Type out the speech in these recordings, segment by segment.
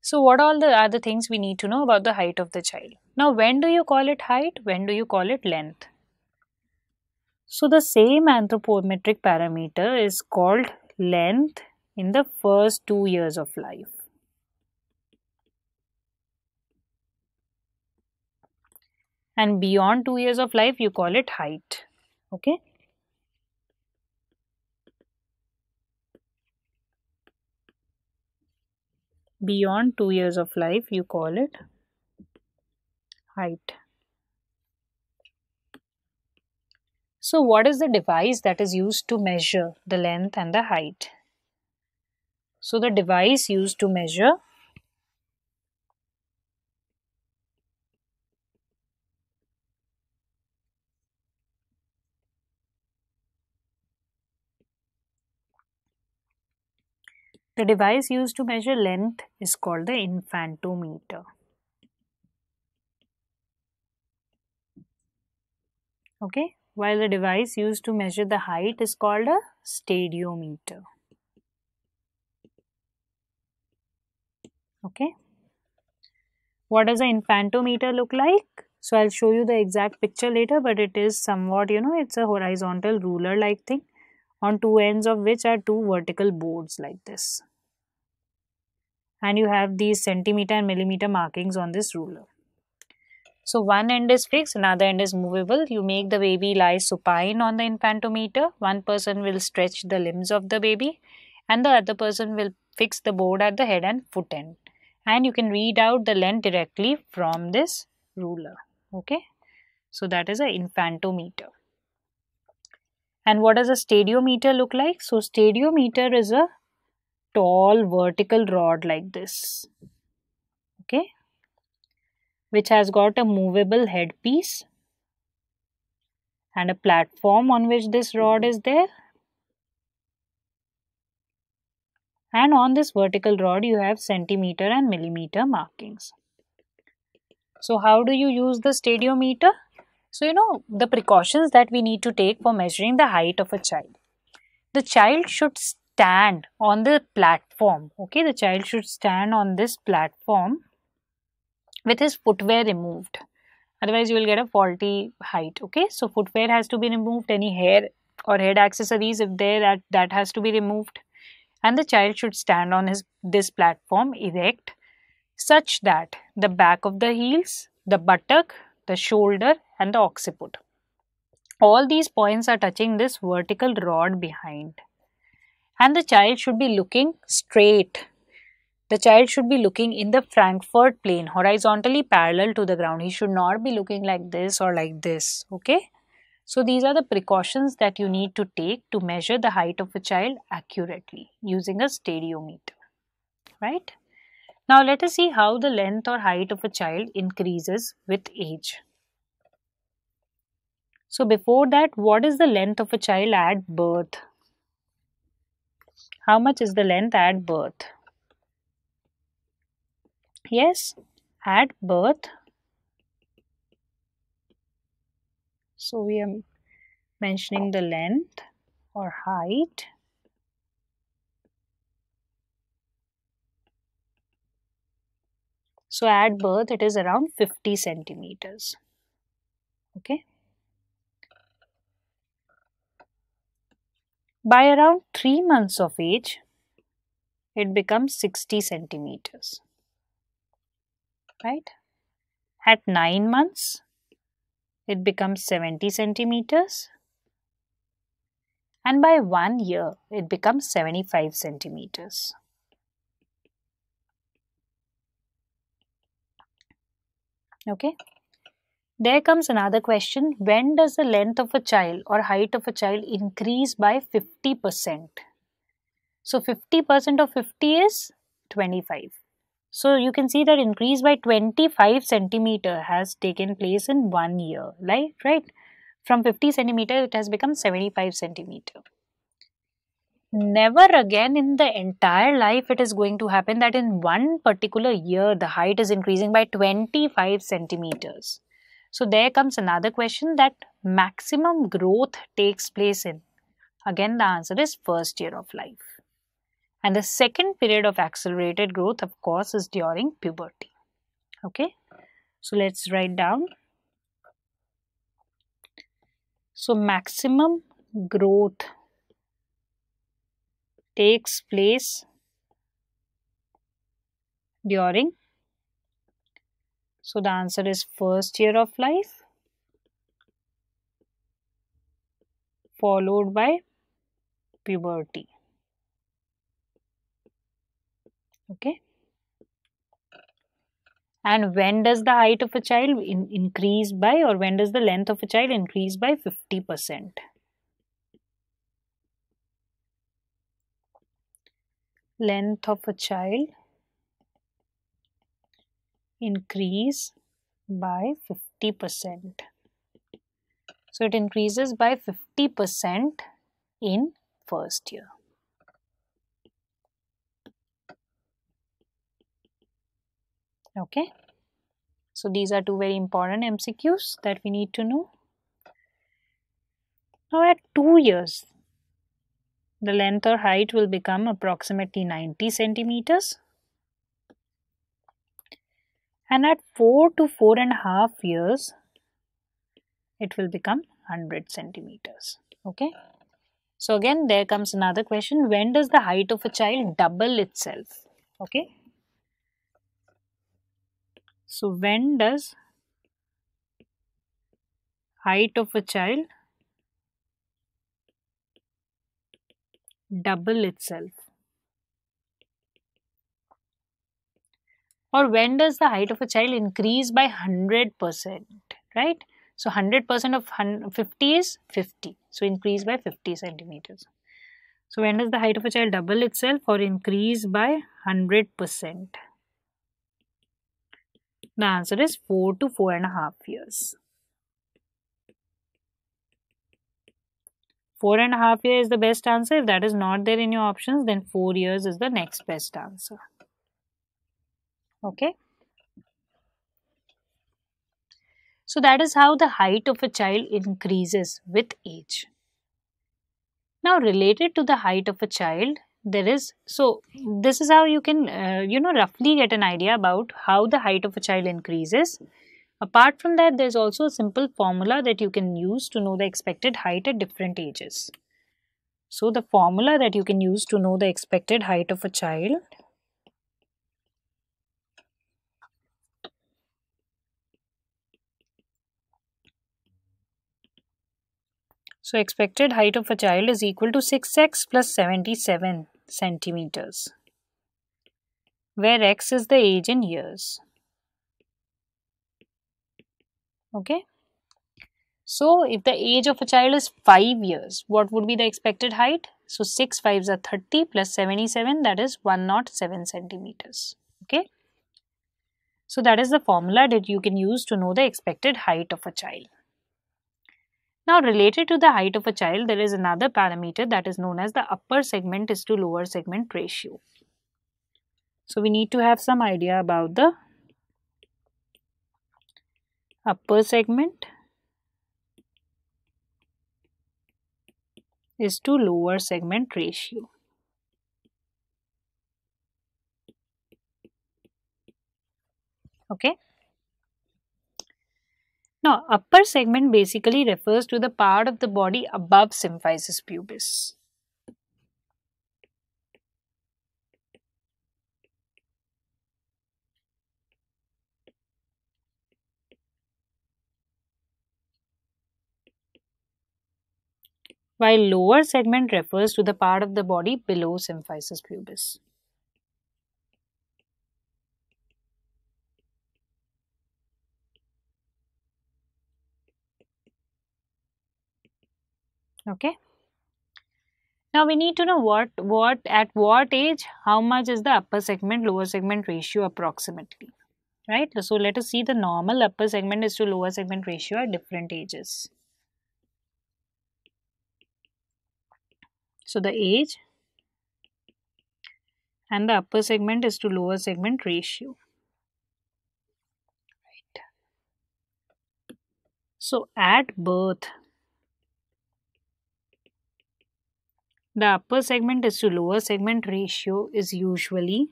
So what all the other things we need to know about the height of the child? Now when do you call it height? When do you call it length? So the same anthropometric parameter is called length in the first two years of life. And beyond two years of life, you call it height. Okay. beyond 2 years of life you call it height. So what is the device that is used to measure the length and the height? So the device used to measure The device used to measure length is called the infantometer. Okay, while the device used to measure the height is called a stadiometer. Okay, what does an infantometer look like? So I'll show you the exact picture later, but it is somewhat, you know, it's a horizontal ruler like thing on two ends of which are two vertical boards like this and you have these centimeter and millimeter markings on this ruler. So one end is fixed, another end is movable. You make the baby lie supine on the infantometer. One person will stretch the limbs of the baby and the other person will fix the board at the head and foot end. And you can read out the length directly from this ruler. Okay. So that is a infantometer. And what does a stadiometer look like? So stadiometer is a tall vertical rod like this okay which has got a movable headpiece and a platform on which this rod is there and on this vertical rod you have centimeter and millimeter markings. So how do you use the stadiometer? So you know the precautions that we need to take for measuring the height of a child. The child should stand on the platform okay? The child should stand on this platform with his footwear removed. Otherwise you will get a faulty height okay? So footwear has to be removed any hair or head accessories if there that that has to be removed. And the child should stand on his this platform erect such that the back of the heels the buttock the shoulder and the occiput all these points are touching this vertical rod behind and the child should be looking straight. The child should be looking in the Frankfurt plane horizontally parallel to the ground. He should not be looking like this or like this. Okay. So these are the precautions that you need to take to measure the height of a child accurately using a stadiometer. Right. Now let us see how the length or height of a child increases with age. So before that, what is the length of a child at birth? How much is the length at birth? Yes, at birth. So we are mentioning the length or height. So at birth it is around 50 centimeters. Okay. By around 3 months of age, it becomes 60 centimeters. Right? At 9 months, it becomes 70 centimeters. And by 1 year, it becomes 75 centimeters. Okay. There comes another question. When does the length of a child or height of a child increase by 50%? So 50% of 50 is 25. So you can see that increase by 25 centimeter has taken place in one year, right? right? From 50 centimeter, it has become 75 centimeter. Never again in the entire life it is going to happen that in one particular year the height is increasing by 25 centimeters. So there comes another question that maximum growth takes place in. Again, the answer is first year of life. And the second period of accelerated growth, of course, is during puberty. Okay. So let's write down. So maximum growth takes place during so the answer is first year of life followed by puberty. Okay. And when does the height of a child in increase by or when does the length of a child increase by 50%? Length of a child increase by 50%. So it increases by 50% in first year. Okay. So these are two very important MCQs that we need to know. Now at 2 years, the length or height will become approximately 90 centimeters. And at 4 to 4 and a half years it will become 100 centimeters. Okay? So again there comes another question. When does the height of a child double itself? Okay? So when does height of a child double itself. Or when does the height of a child increase by 100% right? So 100% of 50 is 50 so increase by 50 centimeters. So when does the height of a child double itself or increase by 100% the answer is 4 to 4 and a half years Four and a half years is the best answer. If that is not there in your options, then four years is the next best answer. Okay? So that is how the height of a child increases with age. Now related to the height of a child there is so this is how you can uh, you know roughly get an idea about how the height of a child increases apart from that there's also a simple formula that you can use to know the expected height at different ages so the formula that you can use to know the expected height of a child So expected height of a child is equal to 6x plus 77 centimeters, where x is the age in years. Okay. So if the age of a child is 5 years, what would be the expected height? So 6 5s are 30 plus 77 that is 107 centimeters. Okay. So that is the formula that you can use to know the expected height of a child. Now related to the height of a child, there is another parameter that is known as the upper segment is to lower segment ratio. So we need to have some idea about the upper segment is to lower segment ratio. Okay. Now, upper segment basically refers to the part of the body above symphysis pubis. While lower segment refers to the part of the body below symphysis pubis. okay. Now we need to know what what at what age how much is the upper segment lower segment ratio approximately right? So let us see the normal upper segment is to lower segment ratio at different ages so the age and the upper segment is to lower segment ratio right So at birth, the upper segment is to lower segment ratio is usually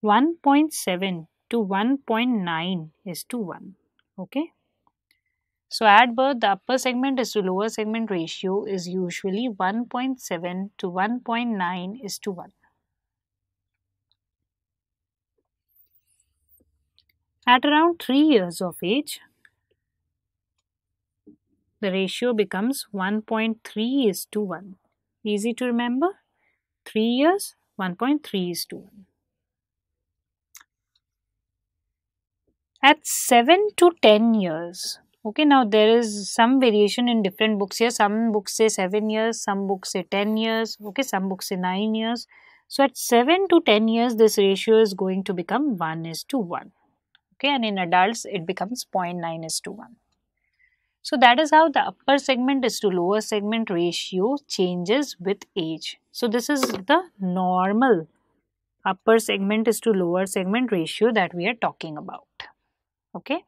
1.7 to 1.9 is to 1. Okay. So at birth, the upper segment is to lower segment ratio is usually 1.7 to 1.9 is to 1. At around 3 years of age, the ratio becomes 1.3 is to 1. Easy to remember? 3 years, 1.3 is to 1. At 7 to 10 years, okay, now there is some variation in different books here. Some books say 7 years, some books say 10 years, okay, some books say 9 years. So at 7 to 10 years, this ratio is going to become 1 is to 1 okay and in adults it becomes 0.9 is to 1 so that is how the upper segment is to lower segment ratio changes with age so this is the normal upper segment is to lower segment ratio that we are talking about okay